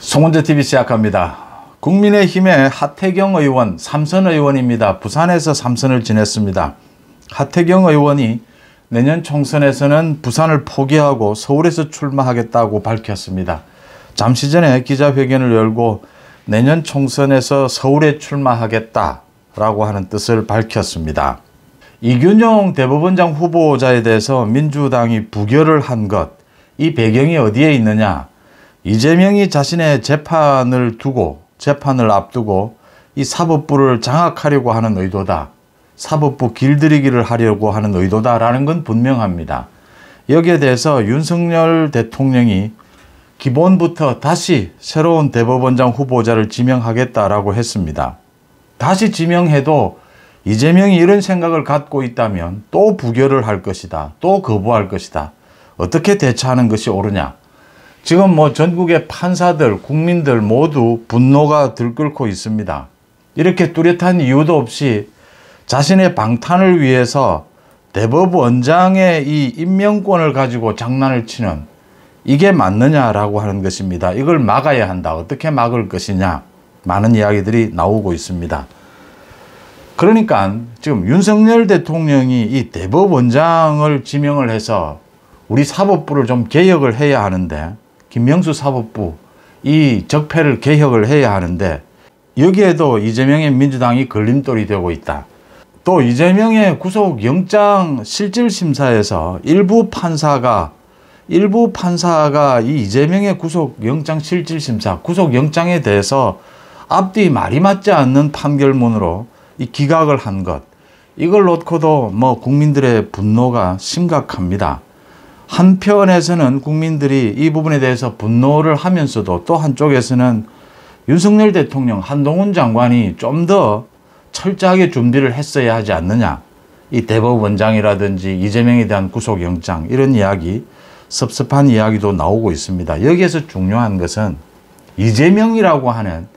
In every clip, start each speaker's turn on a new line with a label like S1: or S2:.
S1: 송원재 TV 시작합니다. 국민의힘의 하태경 의원, 삼선 의원입니다. 부산에서 삼선을 지냈습니다. 하태경 의원이 내년 총선에서는 부산을 포기하고 서울에서 출마하겠다고 밝혔습니다. 잠시 전에 기자회견을 열고 내년 총선에서 서울에 출마하겠다라고 하는 뜻을 밝혔습니다. 이균용 대법원장 후보자에 대해서 민주당이 부결을 한 것, 이 배경이 어디에 있느냐? 이재명이 자신의 재판을 두고 재판을 앞두고 이 사법부를 장악하려고 하는 의도다. 사법부 길들이기를 하려고 하는 의도다라는 건 분명합니다. 여기에 대해서 윤석열 대통령이 기본부터 다시 새로운 대법원장 후보자를 지명하겠다라고 했습니다. 다시 지명해도 이재명이 이런 생각을 갖고 있다면 또 부결을 할 것이다. 또 거부할 것이다. 어떻게 대처하는 것이 옳으냐? 지금 뭐 전국의 판사들, 국민들 모두 분노가 들끓고 있습니다. 이렇게 뚜렷한 이유도 없이 자신의 방탄을 위해서 대법원장의 이 임명권을 가지고 장난을 치는 이게 맞느냐라고 하는 것입니다. 이걸 막아야 한다. 어떻게 막을 것이냐. 많은 이야기들이 나오고 있습니다. 그러니까 지금 윤석열 대통령이 이 대법원장을 지명을 해서 우리 사법부를 좀 개혁을 해야 하는데 김명수 사법부 이 적폐를 개혁을 해야 하는데 여기에도 이재명의 민주당이 걸림돌이 되고 있다. 또 이재명의 구속영장 실질심사에서 일부 판사가 일부 판사가 이 이재명의 구속영장 실질심사 구속영장에 대해서 앞뒤 말이 맞지 않는 판결문으로 이 기각을 한 것 이걸 놓고도 뭐 국민들의 분노가 심각합니다. 한편에서는 국민들이 이 부분에 대해서 분노를 하면서도 또 한쪽에서는 윤석열 대통령, 한동훈 장관이 좀 더 철저하게 준비를 했어야 하지 않느냐. 이 대법원장이라든지 이재명에 대한 구속영장 이런 이야기, 섭섭한 이야기도 나오고 있습니다. 여기에서 중요한 것은 이재명이라고 하는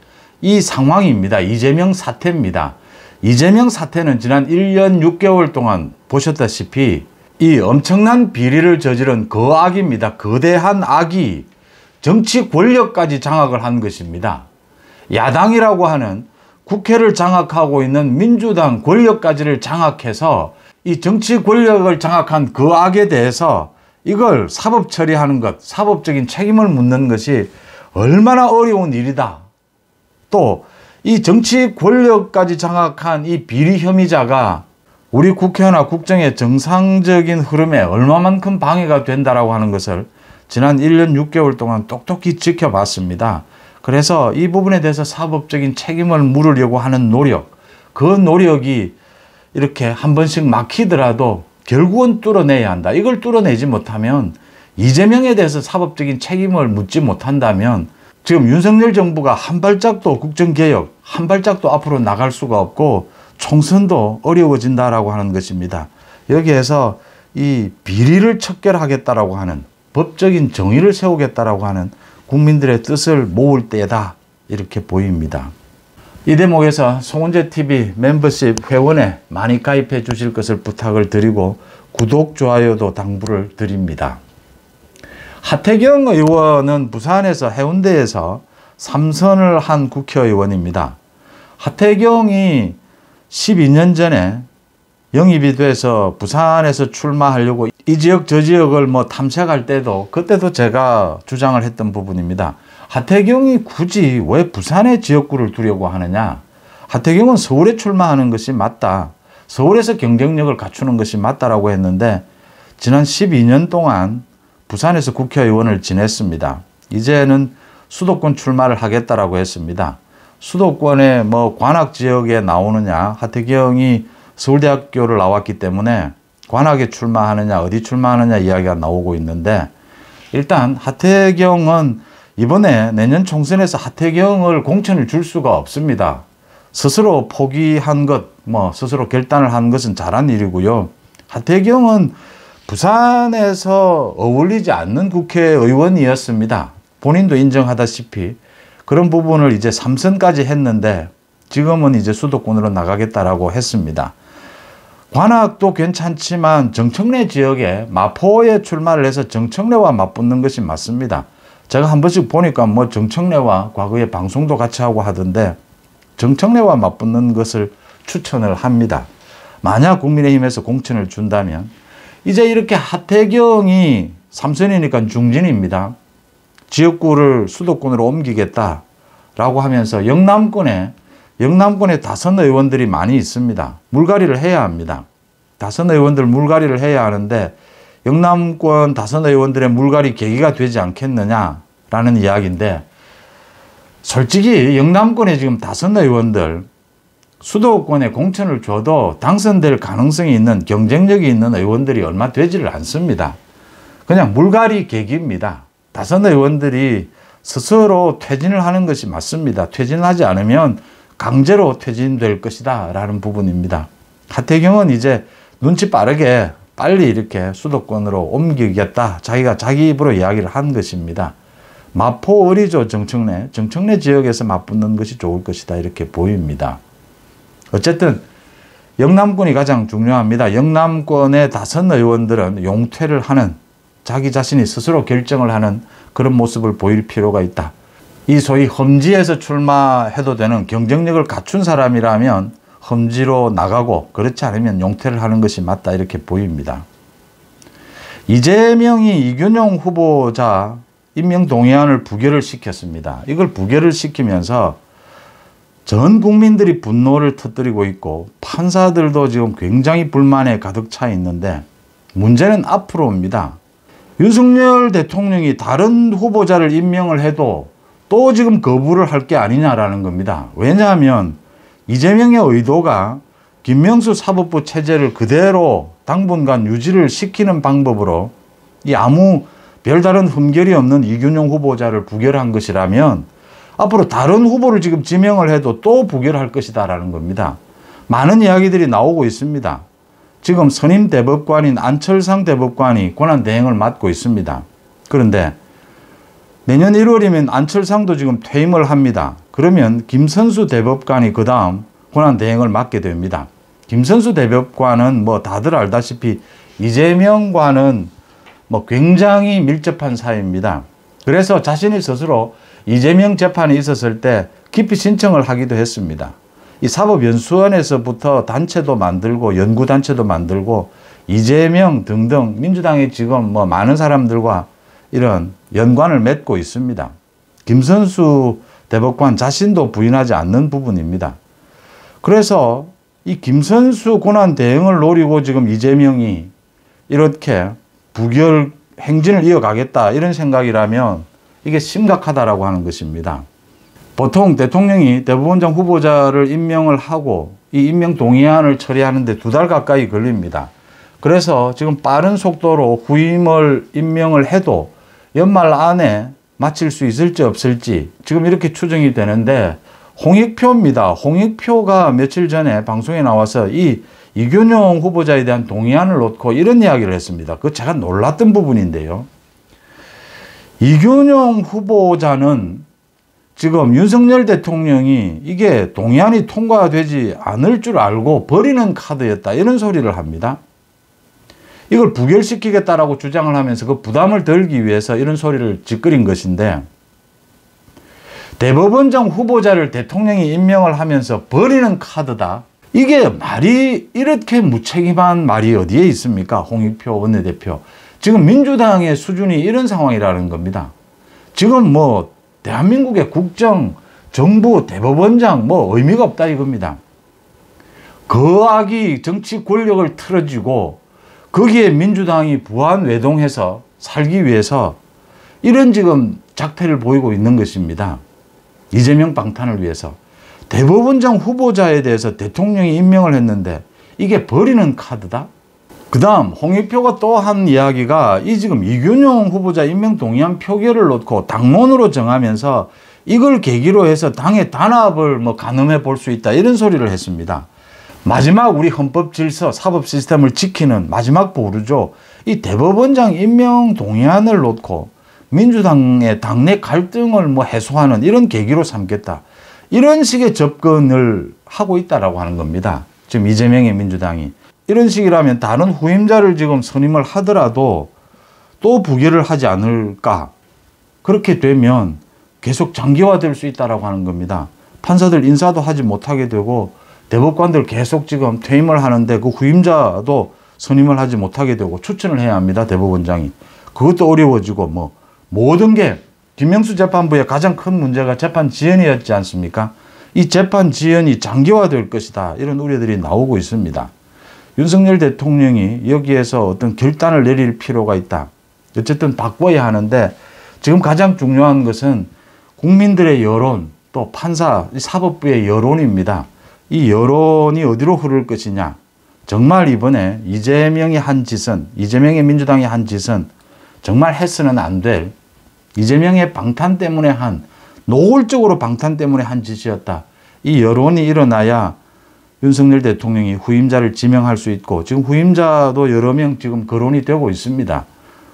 S1: 이 상황입니다. 이재명 사태입니다. 이재명 사태는 지난 1년 6개월 동안 보셨다시피 이 엄청난 비리를 저지른 그 악입니다. 거대한 악이 정치 권력까지 장악을 한 것입니다. 야당이라고 하는 국회를 장악하고 있는 민주당 권력까지를 장악해서 이 정치 권력을 장악한 그 악에 대해서 이걸 사법 처리하는 것, 사법적인 책임을 묻는 것이 얼마나 어려운 일이다. 또 이 정치 권력까지 장악한 이 비리 혐의자가 우리 국회나 국정의 정상적인 흐름에 얼마만큼 방해가 된다라고 하는 것을 지난 1년 6개월 동안 똑똑히 지켜봤습니다. 그래서 이 부분에 대해서 사법적인 책임을 물으려고 하는 노력, 그 노력이 이렇게 한 번씩 막히더라도 결국은 뚫어내야 한다. 이걸 뚫어내지 못하면 이재명에 대해서 사법적인 책임을 묻지 못한다면 지금 윤석열 정부가 한 발짝도 국정개혁, 한 발짝도 앞으로 나갈 수가 없고 총선도 어려워진다라고 하는 것입니다. 여기에서 이 비리를 척결하겠다라고 하는 법적인 정의를 세우겠다라고 하는 국민들의 뜻을 모을 때다 이렇게 보입니다. 이 대목에서 송은재 TV 멤버십 회원에 많이 가입해 주실 것을 부탁을 드리고 구독, 좋아요도 당부를 드립니다. 하태경 의원은 부산에서 해운대에서 삼선을 한 국회의원입니다. 하태경이 12년 전에 영입이 돼서 부산에서 출마하려고 이 지역 저 지역을 뭐 탐색할 때도 그때도 제가 주장을 했던 부분입니다. 하태경이 굳이 왜 부산의 지역구를 두려고 하느냐? 하태경은 서울에 출마하는 것이 맞다. 서울에서 경쟁력을 갖추는 것이 맞다라고 했는데 지난 12년 동안 부산에서 국회의원을 지냈습니다. 이제는 수도권 출마를 하겠다라고 했습니다. 수도권의 뭐 관악 지역에 나오느냐 하태경이 서울대학교를 나왔기 때문에 관악에 출마하느냐 어디 출마하느냐 이야기가 나오고 있는데 일단 하태경은 이번에 내년 총선에서 하태경을 공천을 줄 수가 없습니다. 스스로 포기한 것, 뭐 스스로 결단을 한 것은 잘한 일이고요. 하태경은 부산에서 어울리지 않는 국회의원이었습니다. 본인도 인정하다시피 그런 부분을 이제 삼선까지 했는데 지금은 이제 수도권으로 나가겠다라고 했습니다. 관악도 괜찮지만 정청래 지역에 마포에 출마를 해서 정청래와 맞붙는 것이 맞습니다. 제가 한 번씩 보니까 뭐 정청래와 과거에 방송도 같이 하고 하던데 정청래와 맞붙는 것을 추천을 합니다. 만약 국민의힘에서 공천을 준다면 이제 이렇게 하태경이 삼선이니까 중진입니다. 지역구를 수도권으로 옮기겠다라고 하면서 영남권에 영남권에 다선 의원들이 많이 있습니다. 물갈이를 해야 합니다. 다선 의원들 물갈이를 해야 하는데 영남권 다선 의원들의 물갈이 계기가 되지 않겠느냐라는 이야기인데 솔직히 영남권에 지금 다선 의원들 수도권에 공천을 줘도 당선될 가능성이 있는 경쟁력이 있는 의원들이 얼마 되지를 않습니다. 그냥 물갈이 계기입니다. 다선 의원들이 스스로 퇴진을 하는 것이 맞습니다. 퇴진하지 않으면 강제로 퇴진될 것이다 라는 부분입니다. 하태경은 이제 눈치 빠르게 빨리 이렇게 수도권으로 옮기겠다. 자기가 자기 입으로 이야기를 한 것입니다. 마포 어리죠 정청래. 정청래 지역에서 맞붙는 것이 좋을 것이다. 이렇게 보입니다. 어쨌든 영남권이 가장 중요합니다. 영남권의 다선 의원들은 용퇴를 하는 자기 자신이 스스로 결정을 하는 그런 모습을 보일 필요가 있다. 이 소위 험지에서 출마해도 되는 경쟁력을 갖춘 사람이라면 험지로 나가고 그렇지 않으면 용퇴를 하는 것이 맞다 이렇게 보입니다. 이재명이 이균용 후보자 임명 동의안을 부결을 시켰습니다. 이걸 부결을 시키면서 전 국민들이 분노를 터뜨리고 있고 판사들도 지금 굉장히 불만에 가득 차 있는데 문제는 앞으로입니다. 윤석열 대통령이 다른 후보자를 임명을 해도 또 지금 거부를 할 게 아니냐라는 겁니다. 왜냐하면 이재명의 의도가 김명수 사법부 체제를 그대로 당분간 유지를 시키는 방법으로 이 아무 별다른 흠결이 없는 이균용 후보자를 부결한 것이라면 앞으로 다른 후보를 지금 지명을 해도 또 부결할 것이다라는 겁니다. 많은 이야기들이 나오고 있습니다. 지금 선임 대법관인 안철상 대법관이 권한 대행을 맡고 있습니다. 그런데 내년 1월이면 안철상도 지금 퇴임을 합니다. 그러면 김선수 대법관이 그 다음 권한 대행을 맡게 됩니다. 김선수 대법관은 뭐 다들 알다시피 이재명과는 뭐 굉장히 밀접한 사이입니다. 그래서 자신이 스스로 이재명 재판이 있었을 때 기피 신청을 하기도 했습니다. 이 사법연수원에서부터 단체도 만들고 연구단체도 만들고 이재명 등등 민주당이 지금 뭐 많은 사람들과 이런 연관을 맺고 있습니다. 김선수 대법관 자신도 부인하지 않는 부분입니다. 그래서 이 김선수 고난 대응을 노리고 지금 이재명이 이렇게 부결 행진을 이어가겠다 이런 생각이라면 이게 심각하다라고 하는 것입니다. 보통 대통령이 대법원장 후보자를 임명을 하고 이 임명 동의안을 처리하는데 두 달 가까이 걸립니다. 그래서 지금 빠른 속도로 후임을 임명을 해도 연말 안에 마칠 수 있을지 없을지 지금 이렇게 추정이 되는데 홍익표입니다. 홍익표가 며칠 전에 방송에 나와서 이 이균용 후보자에 대한 동의안을 놓고 이런 이야기를 했습니다. 그 제가 놀랐던 부분인데요. 이균용 후보자는 지금 윤석열 대통령이 이게 동의안이 통과되지 않을 줄 알고 버리는 카드였다. 이런 소리를 합니다. 이걸 부결시키겠다라고 주장을 하면서 그 부담을 덜기 위해서 이런 소리를 짓거린 것인데 대법원장 후보자를 대통령이 임명을 하면서 버리는 카드다. 이게 말이 이렇게 무책임한 말이 어디에 있습니까? 홍익표 원내대표. 지금 민주당의 수준이 이런 상황이라는 겁니다. 지금 뭐 대한민국의 국정, 정부, 대법원장 뭐 의미가 없다 이겁니다. 거악이 정치 권력을 틀어지고 거기에 민주당이 부안 외동해서 살기 위해서 이런 지금 작태를 보이고 있는 것입니다. 이재명 방탄을 위해서. 대법원장 후보자에 대해서 대통령이 임명을 했는데 이게 버리는 카드다? 그 다음 홍익표가 또 한 이야기가 이 지금 이균용 후보자 임명 동의안 표결을 놓고 당론으로 정하면서 이걸 계기로 해서 당의 단합을 뭐 가늠해 볼 수 있다 이런 소리를 했습니다. 마지막 우리 헌법 질서 사법 시스템을 지키는 마지막 보루죠. 이 대법원장 임명 동의안을 놓고 민주당의 당내 갈등을 뭐 해소하는 이런 계기로 삼겠다. 이런 식의 접근을 하고 있다라고 하는 겁니다. 지금 이재명의 민주당이. 이런 식이라면 다른 후임자를 지금 선임을 하더라도 또 부결을 하지 않을까. 그렇게 되면 계속 장기화될 수 있다라고 하는 겁니다. 판사들 인사도 하지 못하게 되고 대법관들 계속 지금 퇴임을 하는데 그 후임자도 선임을 하지 못하게 되고 추천을 해야 합니다. 대법원장이. 그것도 어려워지고 뭐 모든 게 김명수 재판부의 가장 큰 문제가 재판 지연이었지 않습니까? 이 재판 지연이 장기화될 것이다. 이런 우려들이 나오고 있습니다. 윤석열 대통령이 여기에서 어떤 결단을 내릴 필요가 있다. 어쨌든 바꿔야 하는데 지금 가장 중요한 것은 국민들의 여론 또 판사 사법부의 여론입니다. 이 여론이 어디로 흐를 것이냐. 정말 이번에 이재명이 한 짓은 이재명의 민주당이 한 짓은 정말 해서는 안 될 이재명의 방탄 때문에 한 노골적으로 방탄 때문에 한 짓이었다. 이 여론이 일어나야 윤석열 대통령이 후임자를 지명할 수 있고 지금 후임자도 여러 명 지금 거론이 되고 있습니다.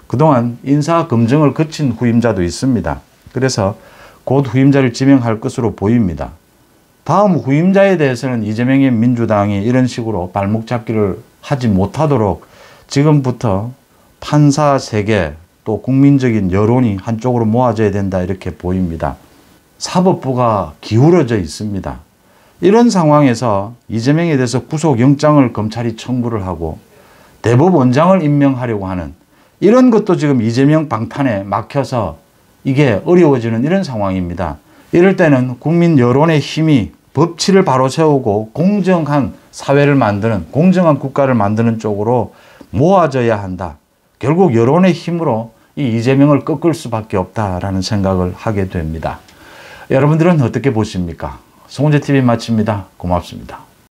S1: 그동안 인사 검증을 거친 후임자도 있습니다. 그래서 곧 후임자를 지명할 것으로 보입니다. 다음 후임자에 대해서는 이재명의 민주당이 이런 식으로 발목 잡기를 하지 못하도록 지금부터 판사 세계 또 국민적인 여론이 한쪽으로 모아져야 된다 이렇게 보입니다. 사법부가 기울어져 있습니다. 이런 상황에서 이재명에 대해서 구속영장을 검찰이 청구를 하고 대법원장을 임명하려고 하는 이런 것도 지금 이재명 방탄에 막혀서 이게 어려워지는 이런 상황입니다. 이럴 때는 국민 여론의 힘이 법치를 바로 세우고 공정한 사회를 만드는 공정한 국가를 만드는 쪽으로 모아져야 한다. 결국 여론의 힘으로 이 이재명을 꺾을 수밖에 없다라는 생각을 하게 됩니다. 여러분들은 어떻게 보십니까? 송재 TV 마칩니다. 고맙습니다.